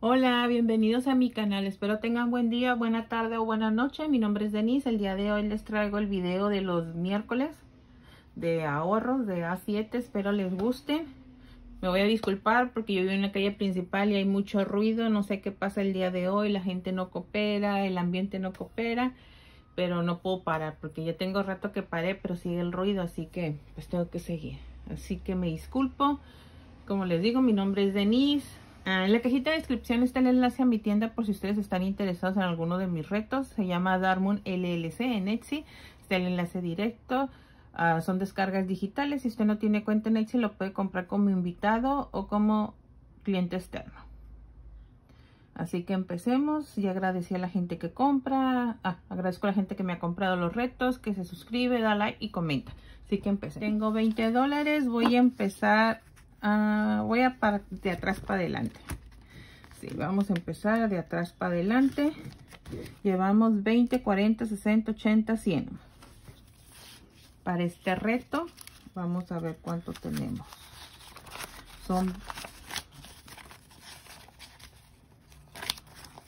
Hola, bienvenidos a mi canal. Espero tengan buen día, buena tarde o buena noche. Mi nombre es Denise. El día de hoy les traigo el video de los miércoles de ahorros de A7. Espero les gusten. Me voy a disculpar porque yo vivo en la calle principal y hay mucho ruido. No sé qué pasa el día de hoy. La gente no coopera, el ambiente no coopera. Pero no puedo parar porque ya tengo rato que paré, pero sigue el ruido. Así que pues tengo que seguir. Así que me disculpo. Como les digo, mi nombre es Denise. Ah, en la cajita de descripción está el enlace a mi tienda por si ustedes están interesados en alguno de mis retos. Se llama Darmoon LLC en Etsy. Está el enlace directo. Uh, son descargas digitales. Si usted no tiene cuenta en Etsy, lo puede comprar como invitado o como cliente externo. Así que empecemos. Ya agradecí a la gente que compra. Ah, agradezco a la gente que me ha comprado los retos, que se suscribe, da like y comenta. Así que empecé. Tengo 20 dólares. Voy a empezar Uh, voy a de atrás para adelante. Sí, vamos a empezar de atrás para adelante. Llevamos 20, 40, 60, 80, 100. Para este reto, vamos a ver cuánto tenemos. Son...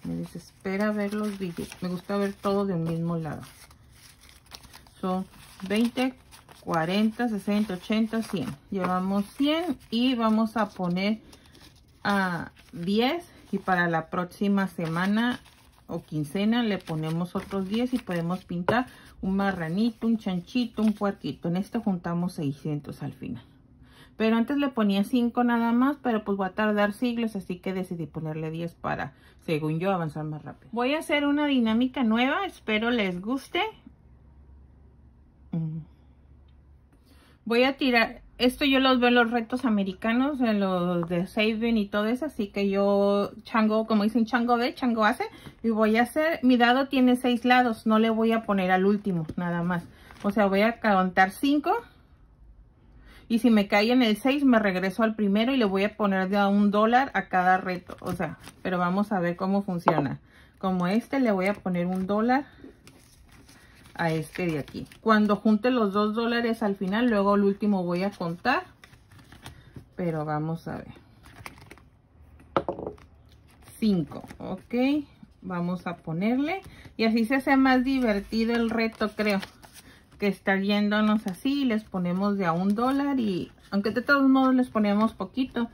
Me desespera ver los vídeos. Me gusta ver todo de un mismo lado. Son 20, 40, 60, 80, 100. Llevamos 100 y vamos a poner a 10 y para la próxima semana o quincena le ponemos otros 10 y podemos pintar un marranito, un chanchito, un puerquito. En este juntamos 600 al final. Pero antes le ponía 5 nada más, pero pues va a tardar siglos, así que decidí ponerle 10 para, según yo, avanzar más rápido. Voy a hacer una dinámica nueva, espero les guste. Mm. Voy a tirar, esto yo los veo en los retos americanos, en los de Saving y todo eso, así que yo chango, como dicen chango de, chango hace, y voy a hacer, mi dado tiene seis lados, no le voy a poner al último, nada más. O sea, voy a contar cinco, y si me cae en el 6, me regreso al primero y le voy a poner de un dólar a cada reto, o sea, pero vamos a ver cómo funciona. Como este le voy a poner un dólar a este de aquí. Cuando junte los dos dólares al final, luego el último voy a contar. Pero vamos a ver. 5, ok. Vamos a ponerle. Y así se hace más divertido el reto, creo. Que estar yéndonos así. Les ponemos de a un dólar. Y aunque de todos modos les ponemos poquito,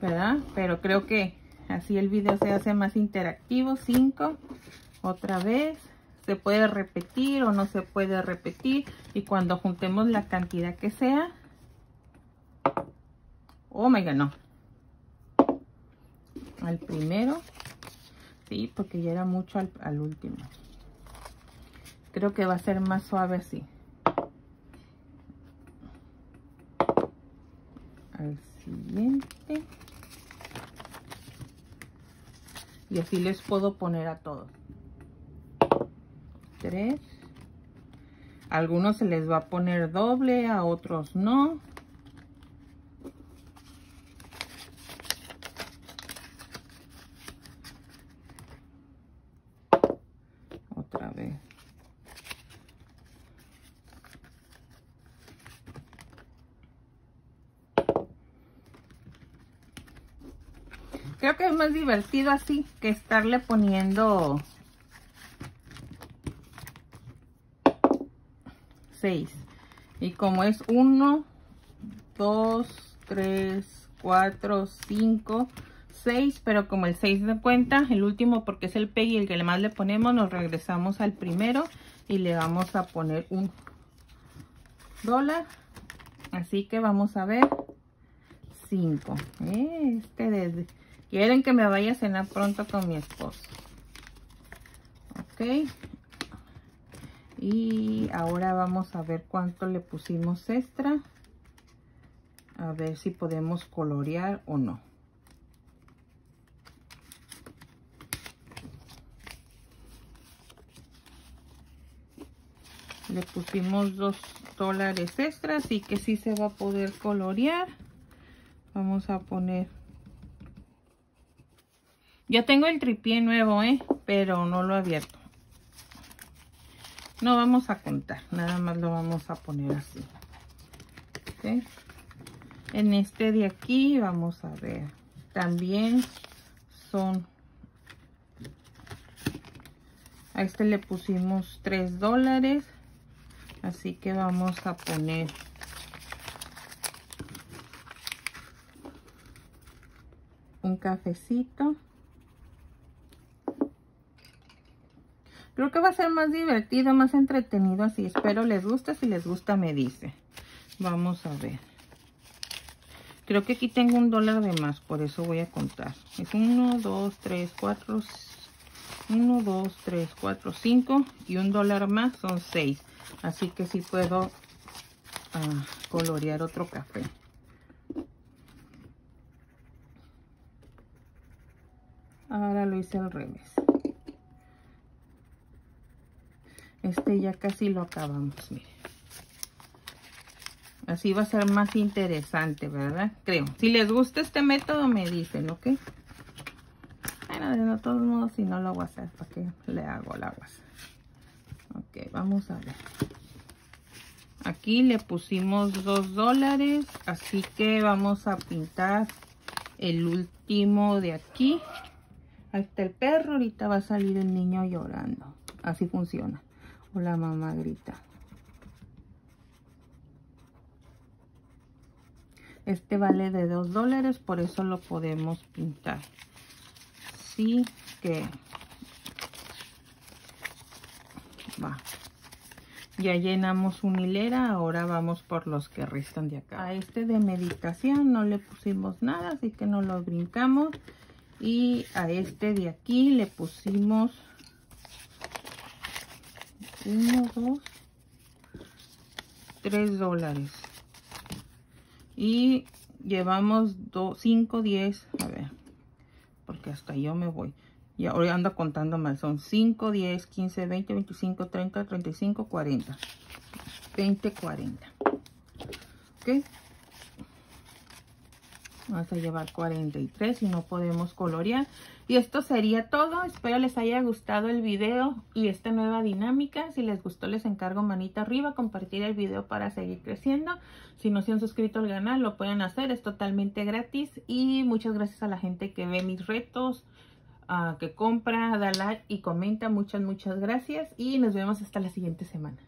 ¿verdad? Pero creo que así el video se hace más interactivo. 5. Otra vez se puede repetir o no se puede repetir y cuando juntemos la cantidad que sea oh god no. Al primero sí porque ya era mucho al, al último. Creo que va a ser más suave así. Al siguiente. Y así les puedo poner a todos tres. Algunos se les va a poner doble a otros no. Otra vez. Creo que es más divertido así que estarle poniendo 6. Y como es 1, 2, 3, 4, 5, 6, pero como el 6 de cuenta, el último porque es el peggy el que más le ponemos, nos regresamos al primero y le vamos a poner un dólar. Así que vamos a ver 5. Este desde... Quieren que me vaya a cenar pronto con mi esposo. Ok, y ahora vamos a ver cuánto le pusimos extra. A ver si podemos colorear o no. Le pusimos dos dólares extra así que sí se va a poder colorear. Vamos a poner. Ya tengo el tripié nuevo eh pero no lo he abierto no vamos a contar, nada más lo vamos a poner así. En este de aquí vamos a ver. También son... A este le pusimos 3 dólares. Así que vamos a poner un cafecito. Creo que va a ser más divertido, más entretenido así. Espero les guste. Si les gusta me dice. Vamos a ver. Creo que aquí tengo un dólar de más, por eso voy a contar. Es 1, 2, 3, 4, 1, 2, 3, 4, 5 y un dólar más son 6. Así que sí puedo uh, colorear otro café. Ahora lo hice al revés. Este ya casi lo acabamos, miren. Así va a ser más interesante, ¿verdad? Creo. Si les gusta este método, me dicen, ¿ok? Bueno, de todos modos, si no lo voy a hacer, ¿para qué le hago el agua? Ok, vamos a ver. Aquí le pusimos dos dólares, así que vamos a pintar el último de aquí. Ahí está el perro, ahorita va a salir el niño llorando. Así funciona. O la mamá grita. Este vale de 2 dólares, por eso lo podemos pintar. Así que va. Ya llenamos una hilera, ahora vamos por los que restan de acá. A este de meditación no le pusimos nada, así que no lo brincamos. Y a este de aquí le pusimos 1, 2, 3 dólares y llevamos 5, 10, a ver, porque hasta yo me voy. Y ahora ando contando mal, son 5, 10, 15, 20, 25, 30, 35, 40. 20, 40. ¿Ok? Vamos a llevar 43 y no podemos colorear. Y esto sería todo. Espero les haya gustado el video y esta nueva dinámica. Si les gustó les encargo manita arriba, compartir el video para seguir creciendo. Si no se han suscrito al canal lo pueden hacer, es totalmente gratis. Y muchas gracias a la gente que ve mis retos, uh, que compra, da like y comenta. Muchas, muchas gracias. Y nos vemos hasta la siguiente semana.